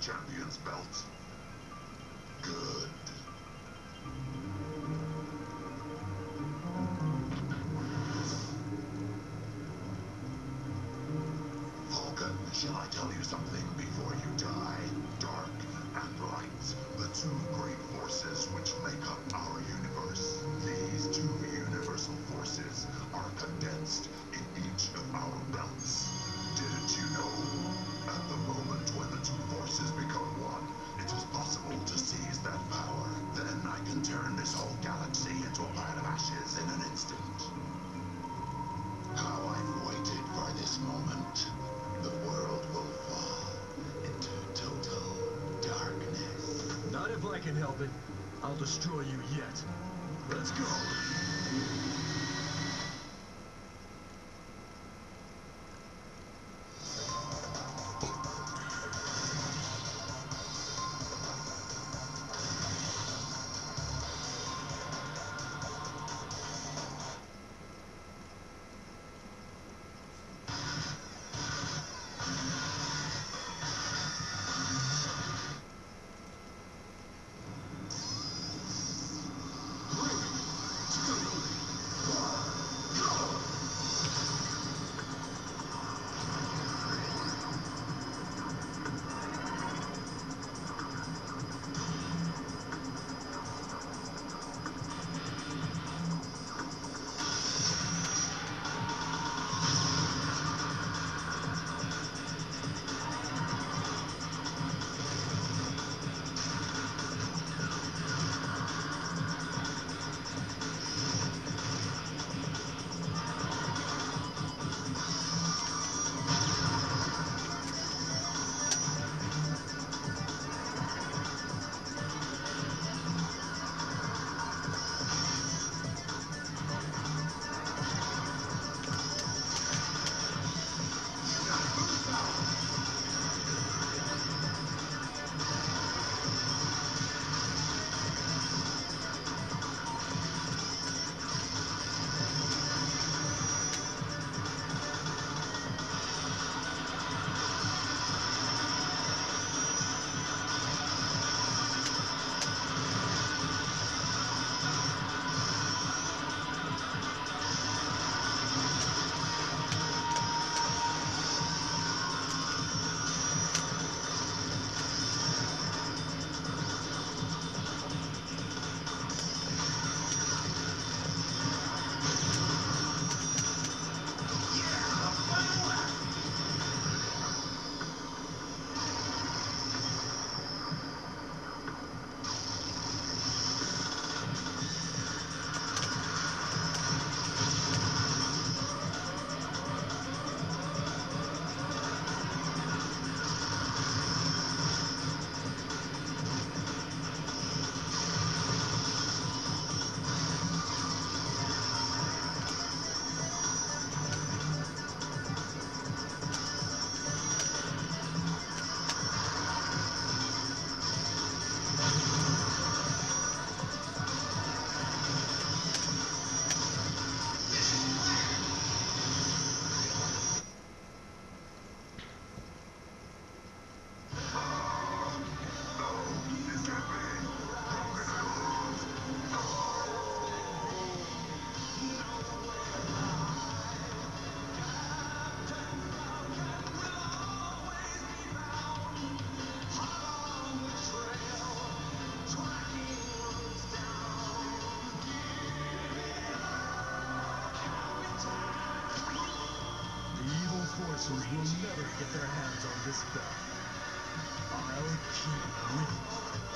champion's belt? Good. Falcon, shall I tell you something before you die? Dark and light, the two great forces which make up if I can help it. I'll destroy you yet. Let's go. Forces will never get their hands on this belt. I'll keep winning.